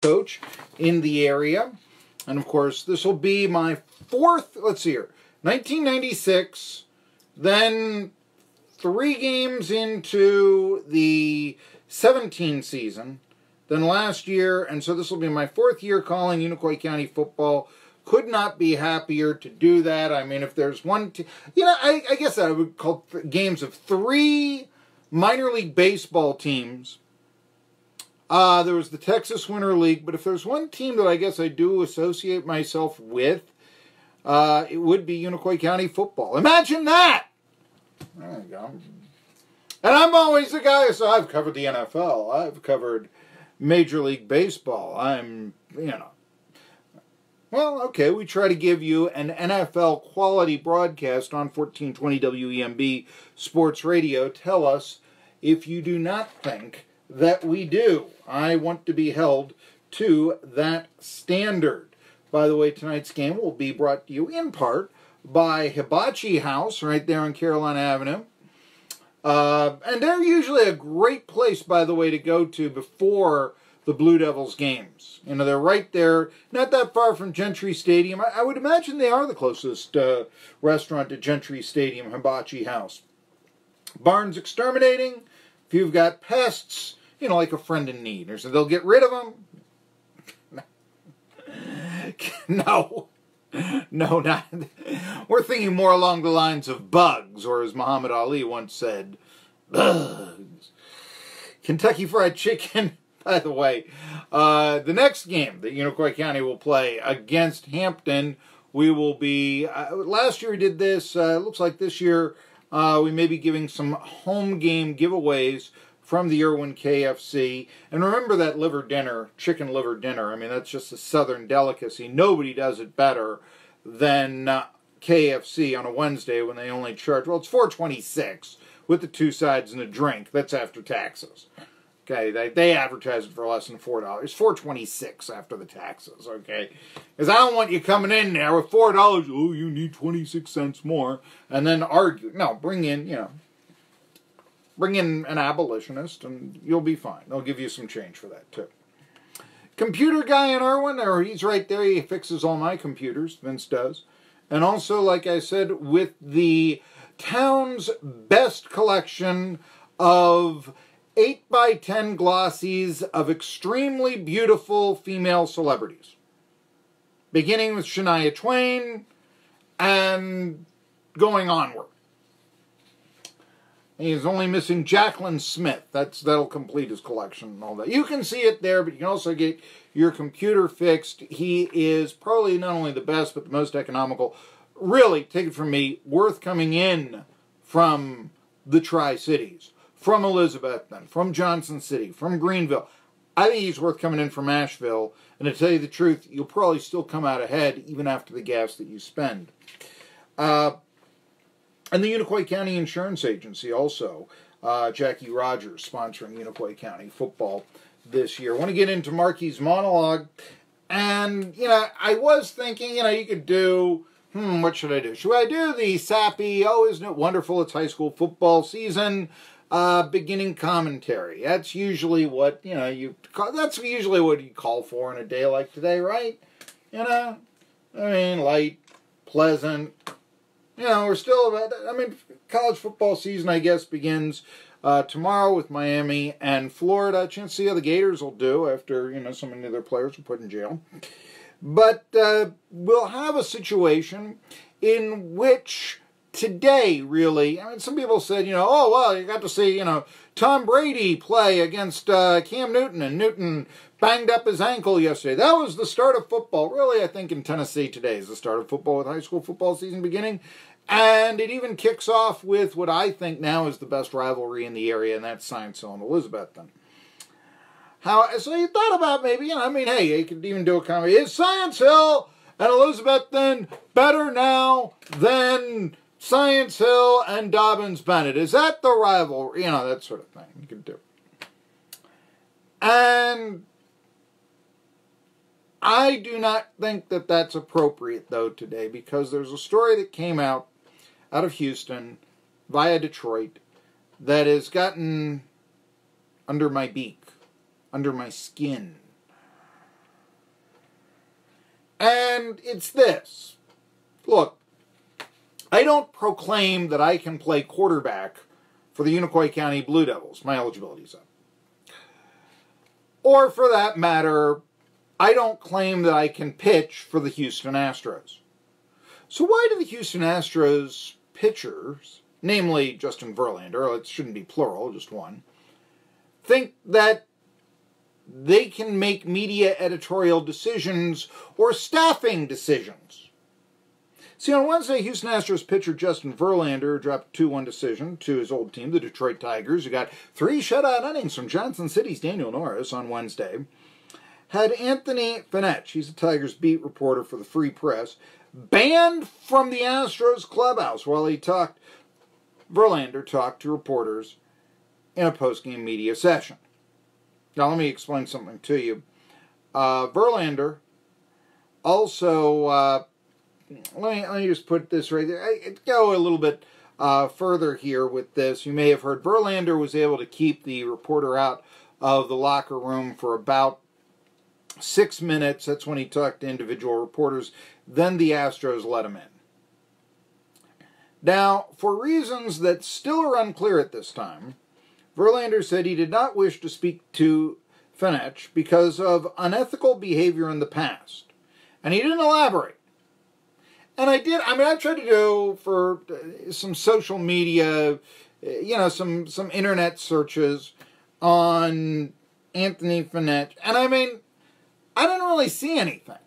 coach in the area. And of course, this will be my fourth, let's see here, 1996, then three games into the 17 season, then last year, and so this will be my fourth year calling Unicoi County football. Could not be happier to do that. I mean, if there's one, t- you know, I, I guess I would call games of three minor league baseball teams uh, there was the Texas Winter League, but if there's one team that I guess I do associate myself with, uh, it would be Unicoi County football. Imagine that! There you go. And I'm always the guy, so I've covered the NFL, I've covered Major League Baseball, I'm, you know. Well, okay, we try to give you an NFL quality broadcast on 1420 WEMB Sports Radio. Tell us if you do not think that we do. I want to be held to that standard. By the way, tonight's game will be brought to you in part by Hibachi House right there on Carolina Avenue. Uh, and they're usually a great place, by the way, to go to before the Blue Devils games. You know, they're right there, not that far from Gentry Stadium. I, I would imagine they are the closest uh, restaurant to Gentry Stadium, Hibachi House. Barnes Exterminating, if you've got pests, you know, like a friend in need. Or so they'll get rid of them. no. No, not. We're thinking more along the lines of bugs, or as Muhammad Ali once said, bugs. Kentucky Fried Chicken, by the way. Uh, the next game that Unicoi County will play against Hampton, we will be. Uh, last year we did this. Uh, looks like this year uh, we may be giving some home game giveaways from the Erwin KFC. And remember that liver dinner, chicken liver dinner. I mean, that's just a southern delicacy. Nobody does it better than uh, KFC on a Wednesday when they only charge, well, it's 426 with the two sides and a drink. That's after taxes. Okay, they, they advertise it for less than four dollars. Four twenty six after the taxes. Okay, because I don't want you coming in there with four dollars. Oh, you need twenty six cents more, and then argue. No, bring in you know Bring in an abolitionist and you'll be fine. They'll give you some change for that too. Computer guy in Erwin, or he's right there, he fixes all my computers, Vince does. And also, like I said, with the town's best collection of 8 by 10 glossies of extremely beautiful female celebrities. Beginning with Shania Twain and going onward. He's only missing Jaclyn Smith. That's that'll complete his collection and all that. You can see it there, but you can also get your computer fixed. He is probably not only the best, but the most economical. Really, take it from me, worth coming in from the Tri Cities, from Elizabethton, from Johnson City, from Greeneville. I think he's worth coming in from Asheville. And to tell you the truth, you'll probably still come out ahead even after the gas that you spend. Uh, and the Unicoi County Insurance Agency also. Uh, Jackie Rogers sponsoring Unicoi County football this year. I want to get into Marky's monologue. And, you know, I was thinking, you know, you could do, hmm, what should I do? Should I do the sappy, oh, isn't it wonderful, it's high school football season, uh, beginning commentary? That's usually what, you know, you call, that's usually what you call for in a day like today, right? You know? I mean, light, pleasant, you know, we're still, I mean, college football season, I guess, begins uh, tomorrow with Miami and Florida. Chance to see how the Gators will do after, you know, so many of their players were put in jail. But uh, we'll have a situation in which today, really, I mean, some people said, you know, oh, well, you got to see, you know, Tom Brady play against uh, Cam Newton, and Newton banged up his ankle yesterday. That was the start of football. Really, I think in Tennessee today is the start of football with high school football season beginning. And it even kicks off with what I think now is the best rivalry in the area, and that's Science Hill and Elizabethton. How so? You thought about maybe, you know, I mean, hey, you could even do a comedy. Is Science Hill and Elizabethton better now than Science Hill and Dobyns Bennett? Is that the rivalry? You know, that sort of thing you could do. And I do not think that that's appropriate, though, today, because there's a story that came out out of Houston via Detroit that has gotten under my beak, under my skin. And it's this. Look, I don't proclaim that I can play quarterback for the Unicoi County Blue Devils. My eligibility's up. Or for that matter, I don't claim that I can pitch for the Houston Astros. So why do the Houston Astros pitchers, namely Justin Verlander, it shouldn't be plural, just one, think that they can make media editorial decisions or staffing decisions? See, on Wednesday, Houston Astros pitcher Justin Verlander dropped a 2-1 decision to his old team, the Detroit Tigers, who got three shutout innings from Johnson City's Daniel Norris on Wednesday. Had Anthony Fenech, he's the Tigers beat reporter for the Free Press, banned from the Astros clubhouse while he talked, Verlander talked to reporters in a post-game media session. Now, let me explain something to you. Uh, Verlander also uh, let me, let me just put this right there. I, go a little bit uh, further here with this. You may have heard Verlander was able to keep the reporter out of the locker room for about six minutes. That's when he talked to individual reporters. Then the Astros let him in. Now, for reasons that still are unclear at this time, Verlander said he did not wish to speak to Fenech because of unethical behavior in the past. And he didn't elaborate. And I did. I mean, I tried to do for uh, some social media, uh, you know, some some internet searches on Anthony Fenech, and I mean, I didn't really see anything.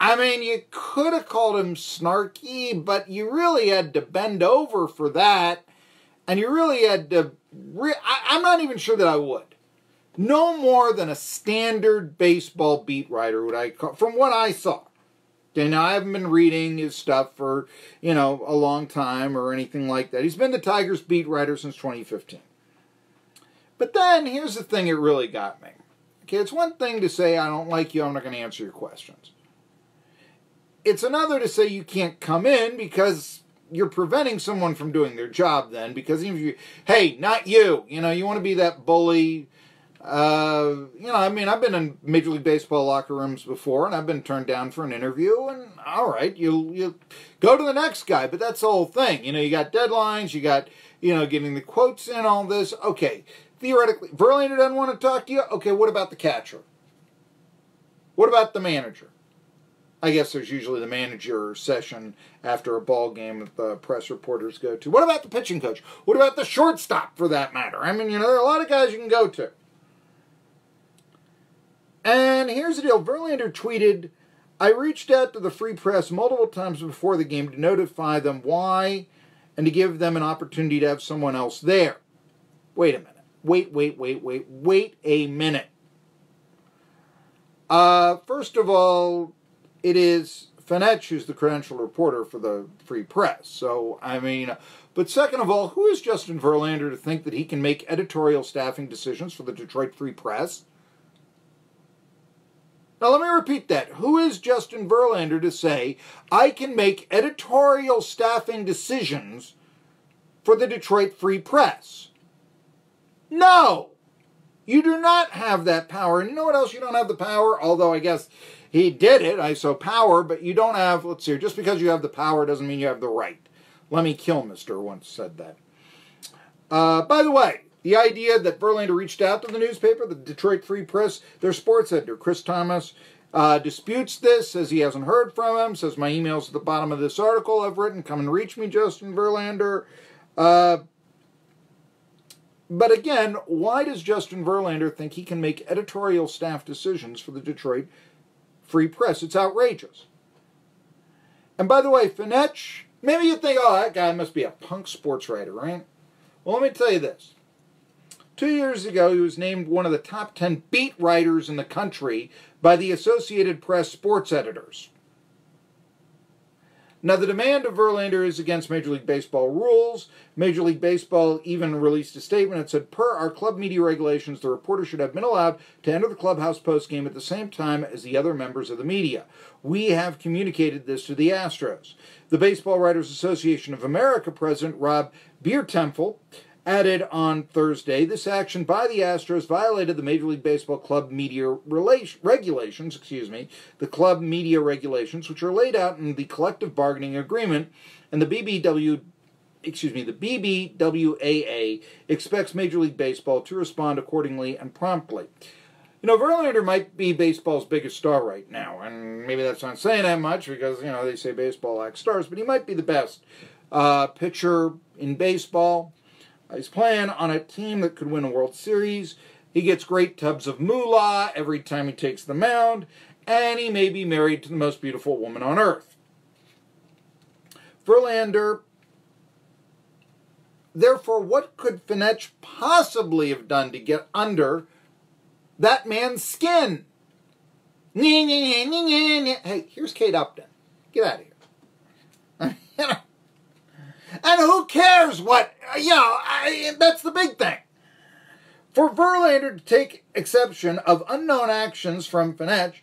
I mean, you could have called him snarky, but you really had to bend over for that, and you really had to. Re- I, I'm not even sure that I would. No more than a standard baseball beat writer would I call, from what I saw. And I haven't been reading his stuff for, you know, a long time or anything like that. He's been the Tigers beat writer since 2015. But then here's the thing it really got me. Okay, it's one thing to say, I don't like you, I'm not going to answer your questions. It's another to say you can't come in because you're preventing someone from doing their job then because even if you, hey, not you, you know, you want to be that bully, uh, you know, I mean, I've been in Major League Baseball locker rooms before, and I've been turned down for an interview. And all right, you you go to the next guy, but that's the whole thing. You know, you got deadlines, you got you know getting the quotes in, all this. Okay, theoretically, Verlander doesn't want to talk to you. Okay, what about the catcher? What about the manager? I guess there's usually the manager session after a ball game that the press reporters go to. What about the pitching coach? What about the shortstop, for that matter? I mean, you know, there are a lot of guys you can go to. And here's the deal Verlander tweeted, I reached out to the Free Press multiple times before the game to notify them why and to give them an opportunity to have someone else there. Wait a minute. Wait, wait, wait, wait, wait a minute. Uh, first of all, it is Fenech who's the credential reporter for the Free Press. So, I mean, but second of all, who is Justin Verlander to think that he can make editorial staffing decisions for the Detroit Free Press? Now, let me repeat that. Who is Justin Verlander to say, I can make editorial staffing decisions for the Detroit Free Press? No! You do not have that power. And you know what else you don't have the power? Although I guess he did it, I so power, but you don't have, let's see, just because you have the power doesn't mean you have the right. Lemmy Kilmister once said that. Uh, by the way, the idea that Verlander reached out to the newspaper, the Detroit Free Press, their sports editor, Chris Thomas, uh, disputes this, says he hasn't heard from him, says my email's at the bottom of this article I've written, come and reach me, Justin Verlander. Uh, but again, why does Justin Verlander think he can make editorial staff decisions for the Detroit Free Press? It's outrageous. And by the way, Fenech, maybe you think, oh, that guy must be a punk sports writer, right? Well, let me tell you this. Two years ago, he was named one of the top 10 beat writers in the country by the Associated Press sports editors. Now, the demand of Verlander is against Major League Baseball rules. Major League Baseball even released a statement that said, per our club media regulations, the reporter should have been allowed to enter the clubhouse postgame at the same time as the other members of the media. We have communicated this to the Astros. The Baseball Writers Association of America president, Rob Biertempfel, added on Thursday. This action by the Astros violated the Major League Baseball club media relation, regulations, excuse me, the club media regulations, which are laid out in the collective bargaining agreement, and the BBW excuse me, the BBWAA expects Major League Baseball to respond accordingly and promptly. You know, Verlander might be baseball's biggest star right now, and maybe that's not saying that much because, you know, they say baseball lacks stars, but he might be the best uh, pitcher in baseball. He's playing on a team that could win a World Series. He gets great tubs of moolah every time he takes the mound, and he may be married to the most beautiful woman on earth. Verlander, therefore, what could Fenech possibly have done to get under that man's skin? Hey, here's Kate Upton. Get out of here. And who cares what, uh, you know, I, that's the big thing. For Verlander to take exception of unknown actions from Fenech,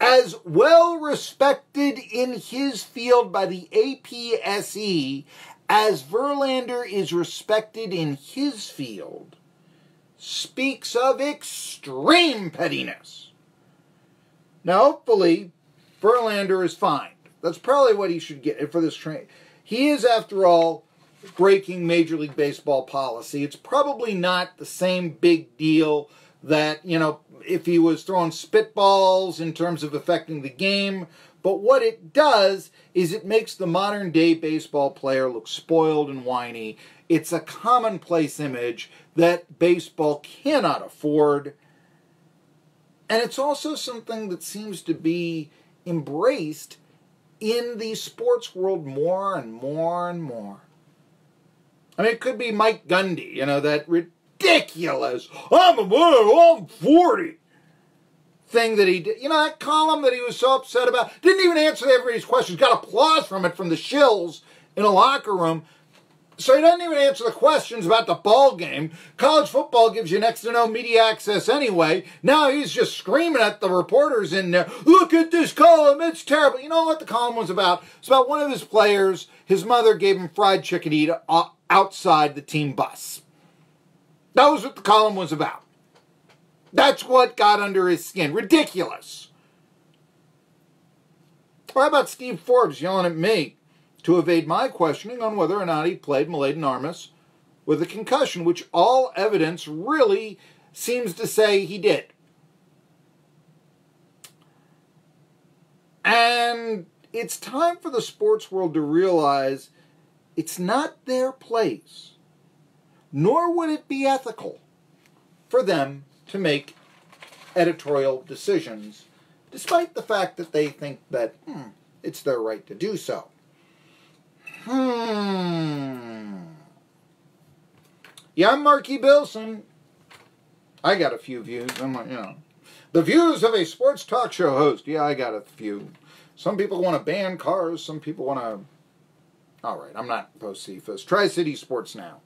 as well respected in his field by the APSE as Verlander is respected in his field, speaks of extreme pettiness. Now, hopefully, Verlander is fined. That's probably what he should get for this train. He is, after all, breaking Major League Baseball policy. It's probably not the same big deal that, you know, if he was throwing spitballs in terms of affecting the game. But what it does is it makes the modern day baseball player look spoiled and whiny. It's a commonplace image that baseball cannot afford. And it's also something that seems to be embraced in the sports world more and more and more. I mean, it could be Mike Gundy, you know, that ridiculous, I'm a I'm 40 thing that he did. You know, that column that he was so upset about, didn't even answer everybody's questions, got applause from it from the shills in a locker room. So he doesn't even answer the questions about the ball game. College football gives you next to no media access anyway. Now he's just screaming at the reporters in there, look at this column, it's terrible. You know what the column was about? It's about one of his players, his mother gave him fried chicken to eat uh, outside the team bus. That was what the column was about. That's what got under his skin. Ridiculous. How about Steve Forbes yelling at me? To evade my questioning on whether or not he played Mladen Armus with a concussion, which all evidence really seems to say he did. And it's time for the sports world to realize it's not their place, nor would it be ethical for them to make editorial decisions, despite the fact that they think that hmm, it's their right to do so. Hmm. Yeah, I'm Marky Billson. I got a few views. I'm, like, you know, the views of a sports talk show host. Yeah, I got a few. Some people want to ban cars. Some people want to. All right, I'm not post CFIS. Tri City Sports Now.